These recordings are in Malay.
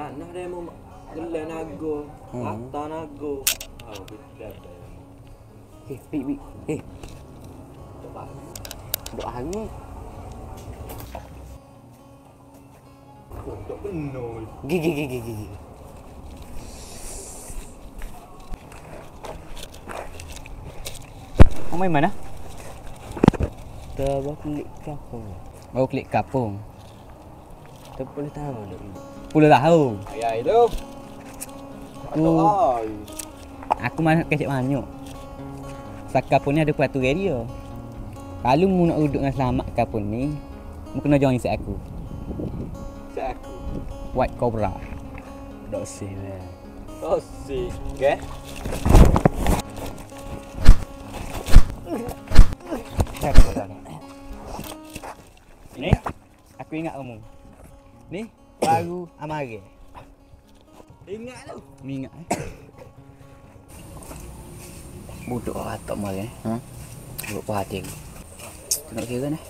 Ganah dia mau gelai nago, Hmm. rata nago. Oh, beda. Eh, Bik, Bik. Eh, duk hari. Kok benar. Gigi, gigi, gigi. Kau main mana? Kita bawa klik kapung. Baru klik kapung. Kita boleh tahu tak? Puluh tahu. Ayah itu. Aku, aku mana kecik manyuk. Saka pun ni ada peraturan dia. Kalau mu nak duduk dengan selamat kapun ni, mu kena join set aku. Si aku. White Cobra. Tak sih lah. Oh, si. Okay. Ni, aku ingat kamu. Ni, baru amare. Ingat tu. Mu ingat eh? Budak tak marah eh. Ha? Budak perhatian. Tengok kira ni.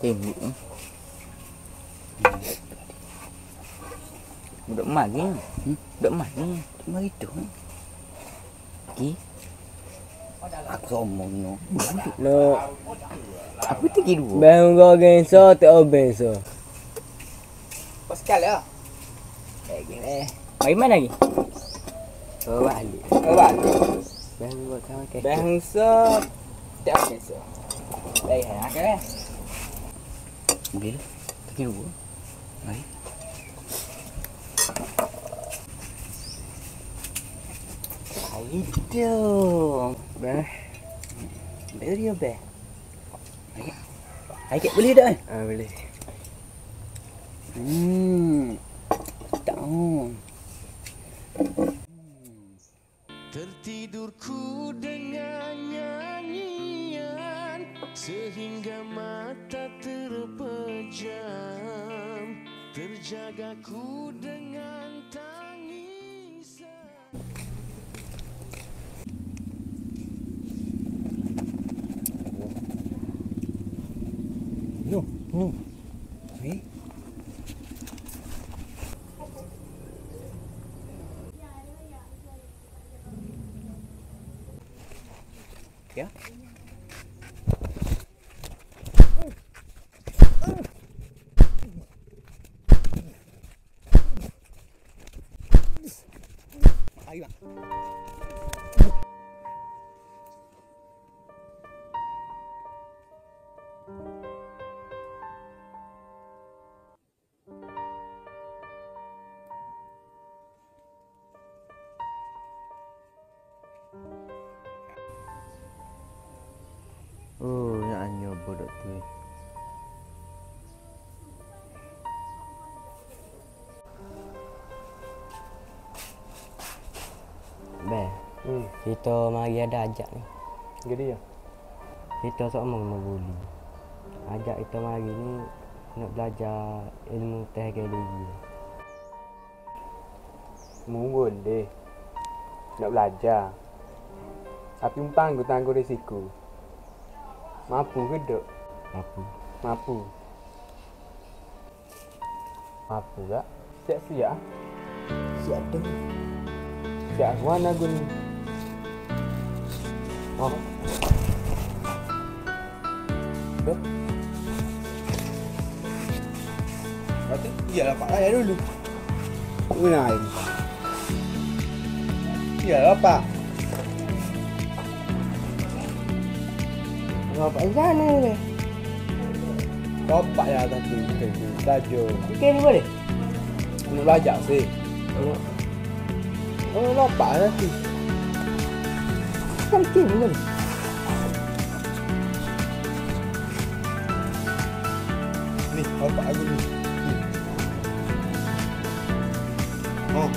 Tembok eh. Budak mari. Hmm? Budak mari. Mari tu. Ki. Aku sombong no. No, Aku tinggi dua. bang kau genso tak oh Pascal ya. Eh, gini. Mari mana lagi? Oh balik. Oh, balik. Bang kau sama ke. Bangsa. Tak bangsa. Baik, ha, kan? Bil. Tinggi dua. Mari. Itu. Bang. Dari dia, Beh. Aikit boleh tak? eh? Ah boleh. Hmm. Tertidurku dengan nyanyian Sehingga mata terpejam Terjagaku dengan tangisan No, no. Ni. Ya. Ayo. Oh, bodoh tu. Bang, Hmm. kita mari ada ajak ni. Jadi ya. Kita sama dengan buli. Ajak kita mari ni nak belajar ilmu teknologi. Mungkin deh. Nak belajar. Tapi tangguh tangguh risiko. Mampu ke tak? Apa? Mampu. Mampu tak? Siap siap. Siap tu. Siap warna gun. Oh. Tuh. Lepas tu, iyalah Pak Raya dulu. Gunain. Iyalah Pak. Apa yang sana ni? Bapak ya tadi. Belajar. Okey ni boleh? Nak belajar sih. Oh, lopak tadi. Kan okey ni boleh. Ni, bapak aku ni. Ni. Oh.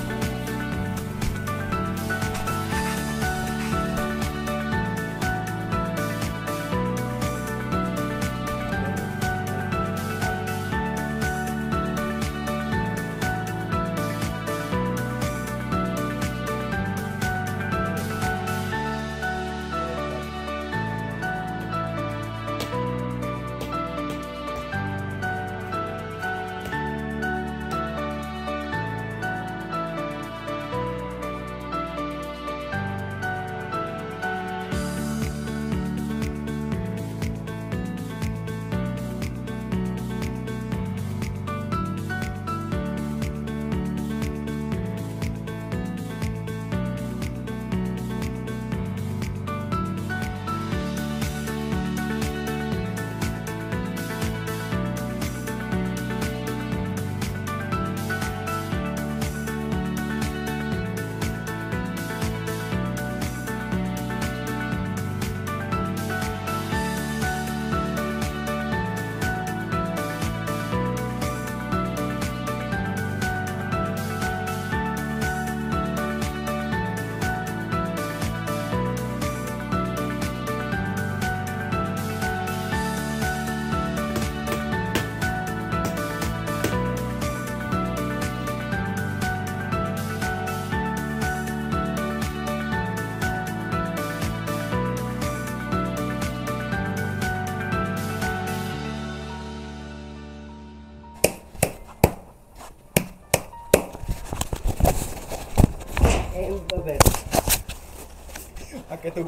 Tu.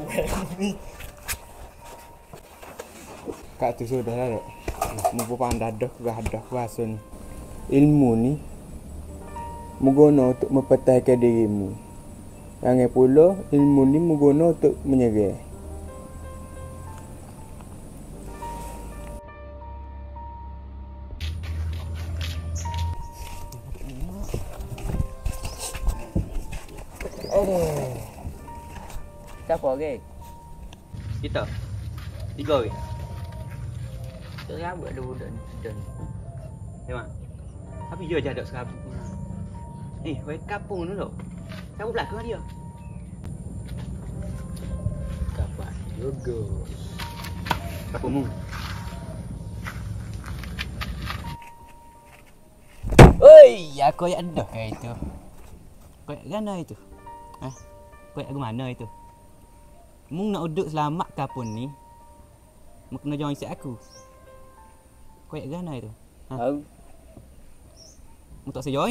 Kak tu sudah lah. Muka pandai dah gadah bahasa ni. Ilmu ni menggunakan untuk mempertahankan dirimu. Yang pula ilmu ni menggunakan untuk menyerah. Siapa orang? Kita. Tiga orang. Serabut ada budak ni. Dan Memang. Tapi dia je ada serabut. Eh, wei kapung dulu. Siapa belakang dia? kapan juga. Kapung mu. Oi, aku ayat dah itu. Kau ayat mana itu? Ha? Kau ke mana itu? Mu nak duduk selamat kapun ni? Mu kena join set aku. Kau ke mana itu? Ha? Tahu. Mu tak saya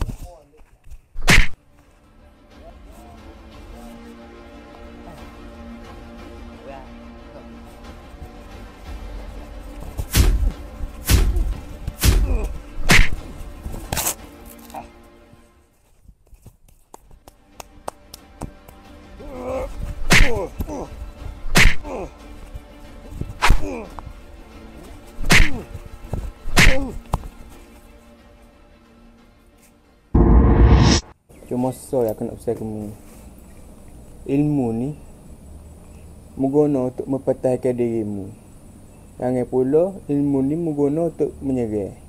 Cuma so yang aku nak pesan kamu. Ilmu ni menggunakan untuk mempertahankan dirimu. Yang pula ilmu ni menggunakan untuk menyerah.